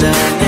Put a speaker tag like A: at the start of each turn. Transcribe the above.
A: da